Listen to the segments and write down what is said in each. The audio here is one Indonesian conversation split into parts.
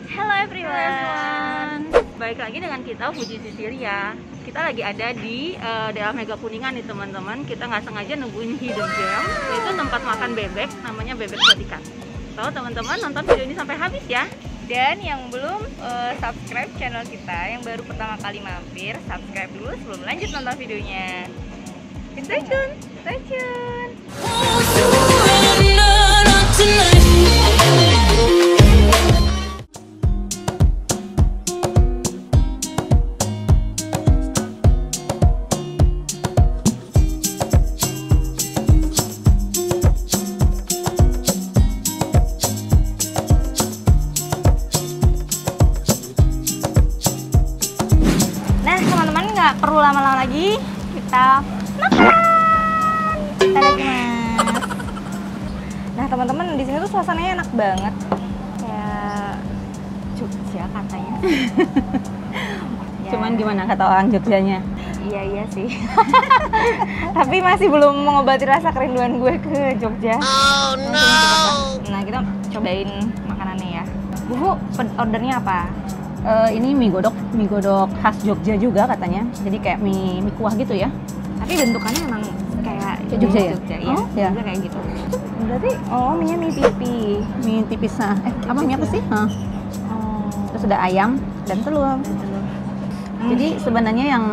Hello everyone. Baik lagi dengan kita Fuji Sisilia. Kita lagi ada di uh, daerah Mega Kuningan nih teman-teman. Kita nggak sengaja nemuin hidden gem, yaitu tempat makan bebek namanya Bebek Sotikan. So teman-teman nonton video ini sampai habis ya. Dan yang belum uh, subscribe channel kita, yang baru pertama kali mampir, subscribe dulu sebelum lanjut nonton videonya. Stay tune, stay tune. Nggak perlu lama-lama lagi, kita makan. Itadakimasu. Nah, teman-teman di sini tuh suasananya enak banget. Kayak Jogja katanya. Ya, Cuman gimana kata orang Jogjanya? Iya iya sih. Tapi masih belum mengobati rasa kerinduan gue ke Jogja. Oh no. Nah, kita cobain makanannya ya. Bu, ordernya apa? Eh, ini mie godok, mie godok khas Jogja juga katanya. Jadi kayak mie, mie kuah gitu ya. Tapi bentukannya emang kayak Kayak Jogja ya? Jogja, iya. Oh, ya. Jogja kayak gitu. Berarti oh mie mie pipi. Mie tipis ah. Eh, apa mie apa sih? Hah. Oh. Terus ada ayam dan telur. Hmm. Jadi sebenarnya yang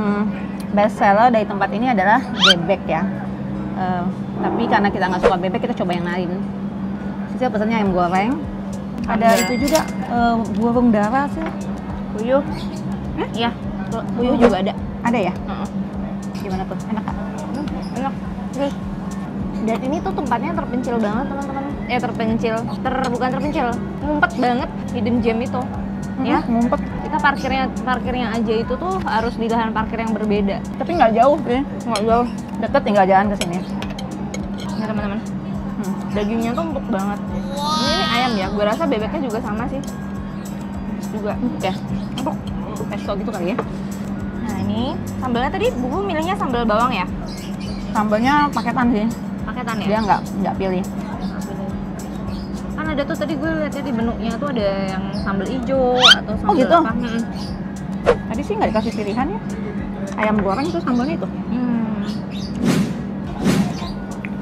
best seller dari tempat ini adalah bebek ya. Eh, tapi karena kita nggak suka bebek, kita coba yang lain. Sisi pesannya ayam goreng. Ada Ada. itu juga eh, burung dara sih. Puyuh. Iya. Puyuh juga ada. Ada ya? Heeh. Gimana tuh? Enak kan? Enak. Nih. Dan ini tuh tempatnya terpencil banget teman-teman. Eh terpencil, ter bukan terpencil, ngumpet banget hidden gem itu. Ya, ngumpet. kita parkirnya parkirnya aja itu tuh harus di lahan parkir yang berbeda. Tapi nggak jauh sih. Nggak jauh. Deket tinggal jalan ke sini. Ya teman-teman. Hmm. Dagingnya tuh empuk banget. Ini, ini ayam ya. Gue rasa bebeknya juga sama sih. Juga. Ya. Empuk. Pesto gitu kali ya. Nah ini sambalnya tadi bubu milihnya sambal bawang ya? Sambalnya paketan sih. Paketan ya? Dia nggak nggak pilih. Kan ada tuh tadi gue liatnya di menunya tuh ada yang sambal hijau atau sambal gitu? apa? Hmm. Tadi sih nggak dikasih pilihan ya. Ayam goreng itu sambalnya itu. Hmm.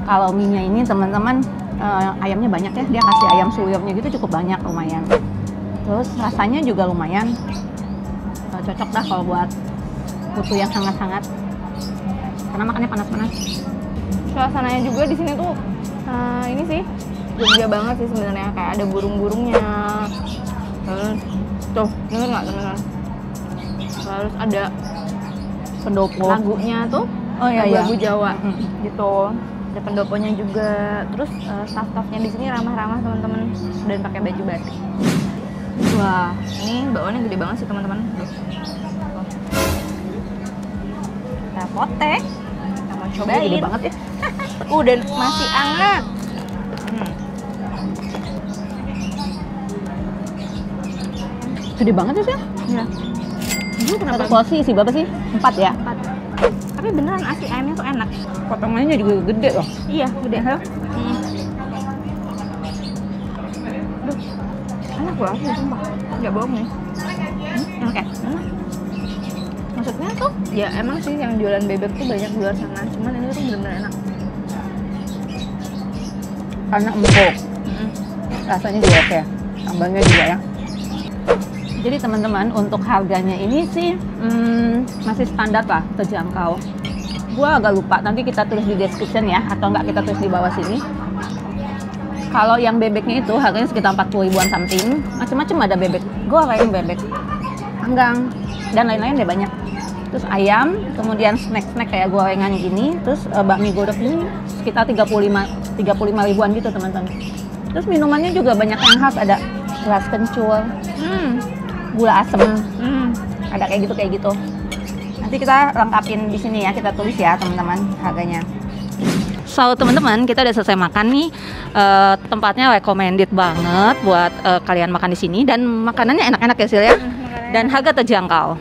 Kalau mie-nya ini teman-teman eh, ayamnya banyak ya. Dia kasih ayam suwirnya gitu cukup banyak lumayan. Terus rasanya juga lumayan Eh, cocok dah kalau buat putu yang hangat-hangat. Karena makannya panas-panas. Suasananya juga di sini tuh eh, ini sih Jogja banget sih sebenarnya kayak ada burung-burungnya. Terus tuh denger nggak teman-teman? Terus ada Pendopo. lagunya tuh Oh iya iya. lagu Jawa Mm. gitu ada pendoponya juga terus eh, staff-staffnya di sini ramah-ramah teman-teman dan pakai baju batik wah ini bawaannya gede banget sih teman-teman kita potek kita mau cobain Gede banget ya. uh dan masih hangat Hmm. Gede banget ya sih. ya Ini kenapa Satu porsi sih berapa sih? Empat ya. empat tapi beneran asli ayamnya tuh enak Potongannya juga gede loh. iya gede hmm. Enak banget sumpah. Nggak bohong nih hmm? oke. Enak maksudnya tuh? Ya emang sih yang jualan bebek tuh banyak di luar sana. Cuman ini tuh bener-bener enak. Karena empuk. Mm. rasanya juga oke. Sambalnya juga ya. Jadi teman-teman untuk harganya ini sih hmm, masih standar lah terjangkau gua agak lupa. Nanti kita tulis di description ya atau enggak kita tulis di bawah sini kalau yang bebeknya itu harganya sekitar 40 ribuan something. Macam-macam ada bebek goreng bebek panggang dan lain-lain deh banyak. Terus ayam kemudian snack-snack kayak gorengan gini. Terus eh, bakmi godok ini sekitar 35 35 ribuan gitu teman-teman. Terus minumannya juga banyak yang khas. Ada gelas kencur hmm. gula asem. Hmm. ada kayak gitu kayak gitu. Nanti kita lengkapin di sini ya kita tulis ya teman-teman harganya So teman-teman kita udah selesai makan nih Eh, tempatnya recommended banget buat eh, kalian makan di sini dan makanannya enak-enak ya Sil ya dan harga terjangkau.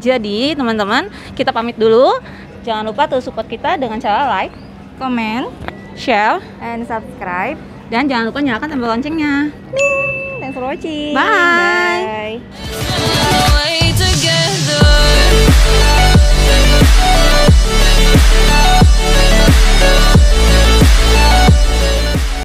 Jadi teman-teman kita pamit dulu. Jangan lupa terus support kita dengan cara like, comment share, and subscribe dan jangan lupa nyalakan tombol loncengnya. dan for watching Bye.